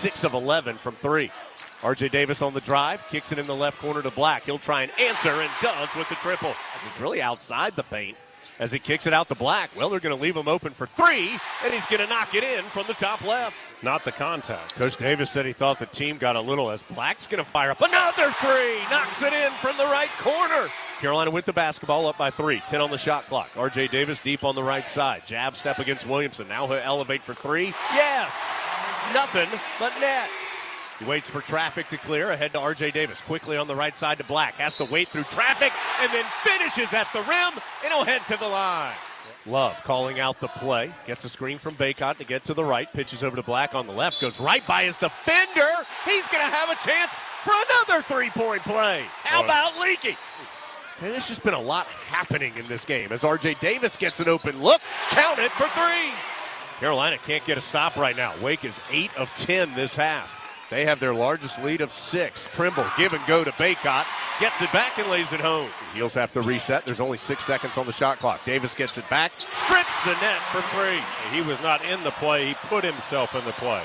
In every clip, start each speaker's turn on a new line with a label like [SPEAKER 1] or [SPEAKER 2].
[SPEAKER 1] 6 of 11 from three. RJ Davis on the drive, kicks it in the left corner to Black. He'll try and answer and does with the triple. He's really outside the paint as he kicks it out to Black. Well, they're going to leave him open for three, and he's going to knock it in from the top left.
[SPEAKER 2] Not the contact.
[SPEAKER 1] Coach Davis said he thought the team got a little as Black's going to fire up another three, knocks it in from the right corner. Carolina with the basketball up by three, 10 on the shot clock. RJ Davis deep on the right side. Jab step against Williamson. Now he'll elevate for three. Yes! Nothing but net. He waits for traffic to clear. Ahead to RJ Davis. Quickly on the right side to Black. Has to wait through traffic and then finishes at the rim and he'll head to the line. Love calling out the play. Gets a screen from Bacot to get to the right. Pitches over to Black on the left. Goes right by his defender. He's going to have a chance for another three point play. How about Leaky? Man, there's just been a lot happening in this game as RJ Davis gets an open look. Count it for three. Carolina can't get a stop right now. Wake is 8 of 10 this half. They have their largest lead of six. Trimble, give and go to Bacot. Gets it back and lays it home. Heels have to reset. There's only six seconds on the shot clock. Davis gets it back, strips the net for three.
[SPEAKER 2] He was not in the play. He put himself in the play.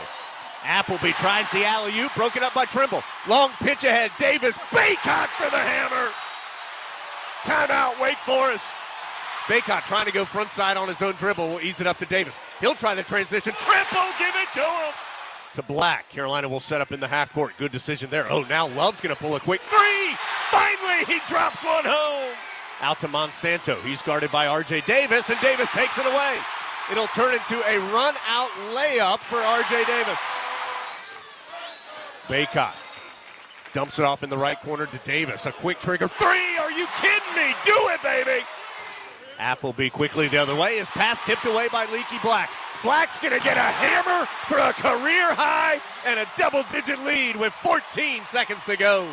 [SPEAKER 1] Appleby tries the alley oop, broken up by Trimble. Long pitch ahead. Davis, Bacot for the hammer. Timeout, Wake Forest. Bacot trying to go front side on his own dribble. Will ease it up to Davis. He'll try the transition. Triple, give it to him to Black. Carolina will set up in the half court. Good decision there. Oh, now Love's going to pull a quick three. Finally, he drops one home. Out to Monsanto. He's guarded by R.J. Davis, and Davis takes it away. It'll turn into a run out layup for R.J. Davis. Bacot dumps it off in the right corner to Davis. A quick trigger. Three. Are you kidding me? Do it, baby. Appleby quickly the other way. His pass tipped away by Leaky Black. Black's going to get a hammer for a career high and a double digit lead with 14 seconds to go.